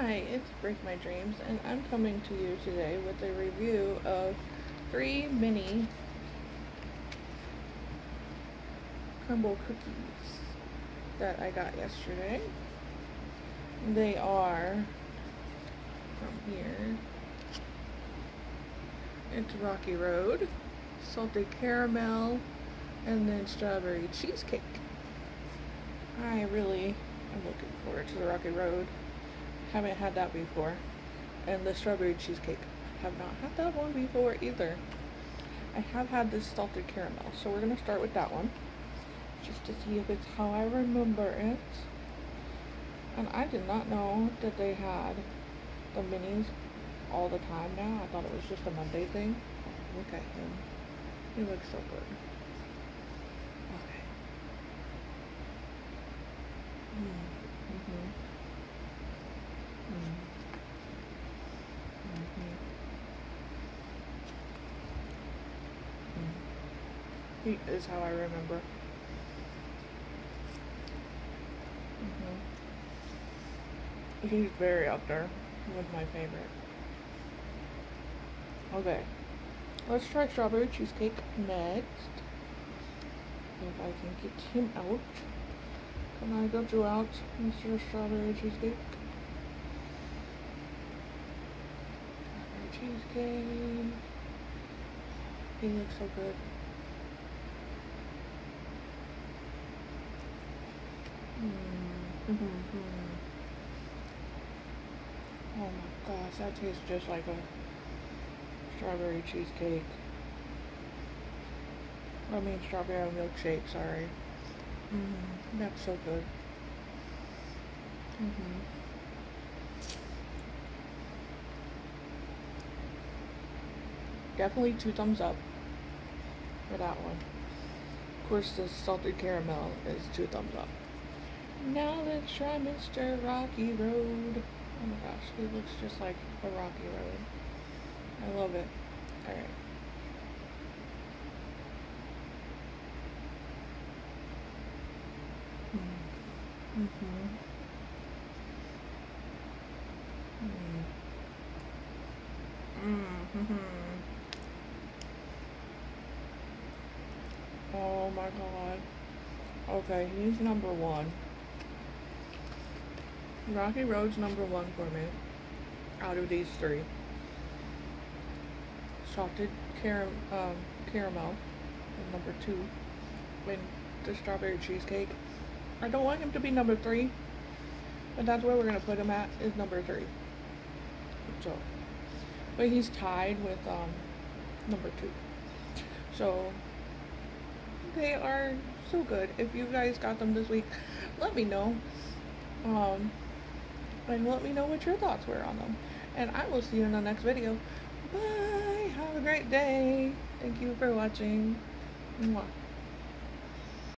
Hi, it's Break My Dreams, and I'm coming to you today with a review of three mini Crumbl cookies that I got yesterday. They are from here. It's Rocky Road, salted caramel, and then strawberry cheesecake. I really am looking forward to the Rocky Road. Haven't had that before. And the strawberry cheesecake. Have not had that one before either. I have had this salted caramel, so we're gonna start with that one. Just to see if it's how I remember it. And I did not know that they had the minis all the time now. I thought it was just a Monday thing. Look at him. He looks so good. Okay. Mm. Mm-hmm. Mm. Mm-hmm. Mm. He is how I remember. Mm-hmm. He's very up there with my favorite. Okay. Let's try strawberry cheesecake next. If I can get him out. Can I get you out, Mr. Strawberry Cheesecake? Strawberry cheesecake. He looks so good. Mm -hmm. Oh my gosh, that tastes just like a strawberry cheesecake. I mean strawberry milkshake, sorry. Mm, that's so good. Mm -hmm. Definitely two thumbs up for that one. Of course, the salted caramel is two thumbs up. Now let's try Mr. Rocky Road. Oh my gosh, he looks just like a rocky road. I love it. Alright. Mm-hmm. Mm. hmm Oh my god. Okay, he's number one. Rocky Road's number one for me. Out of these three. Salted car um, caramel number two. When the strawberry cheesecake I don't want him to be number three, but that's where we're gonna put him at is number three. So, but he's tied with um, number two. So they are so good. If you guys got them this week, let me know. Um, and let me know what your thoughts were on them. And I will see you in the next video. Bye. Have a great day. Thank you for watching. Mwah.